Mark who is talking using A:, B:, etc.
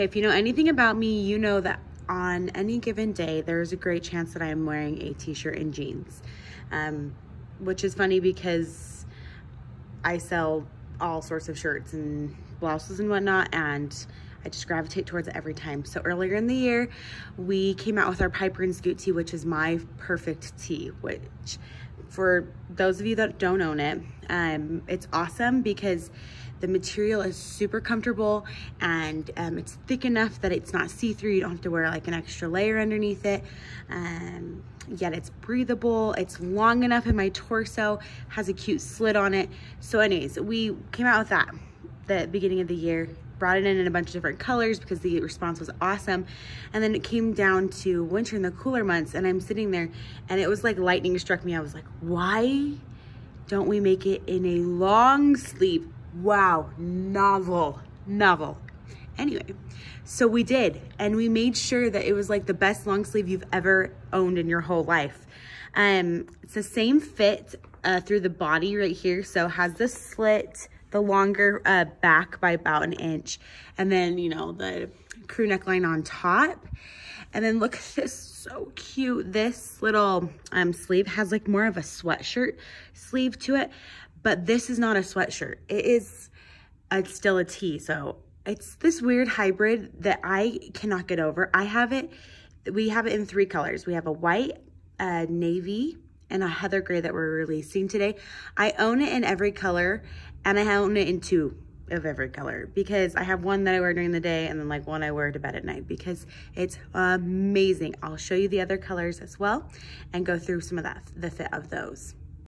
A: Okay, if you know anything about me, you know that on any given day, there's a great chance that I'm wearing a t-shirt and jeans. Um, which is funny because I sell all sorts of shirts and blouses and whatnot, and I just gravitate towards it every time. So earlier in the year, we came out with our Piper and Scoot tee, which is my perfect tee, which for those of you that don't own it, um, it's awesome because the material is super comfortable and um, it's thick enough that it's not see-through. You don't have to wear like an extra layer underneath it. Um, yet it's breathable. It's long enough in my torso, has a cute slit on it. So anyways, we came out with that the beginning of the year brought it in in a bunch of different colors because the response was awesome. And then it came down to winter in the cooler months and I'm sitting there and it was like lightning struck me. I was like, why don't we make it in a long sleeve? Wow, novel, novel. Anyway, so we did, and we made sure that it was like the best long sleeve you've ever owned in your whole life. Um, it's the same fit uh, through the body right here, so has the slit, the longer uh, back by about an inch, and then, you know, the crew neckline on top. And then look at this, so cute. This little um, sleeve has like more of a sweatshirt sleeve to it, but this is not a sweatshirt. It is, it's still a tee. So it's this weird hybrid that I cannot get over. I have it, we have it in three colors. We have a white, a navy, and a heather gray that we're releasing today. I own it in every color and I own it in two of every color because I have one that I wear during the day and then like one I wear to bed at night because it's amazing. I'll show you the other colors as well and go through some of that, the fit of those.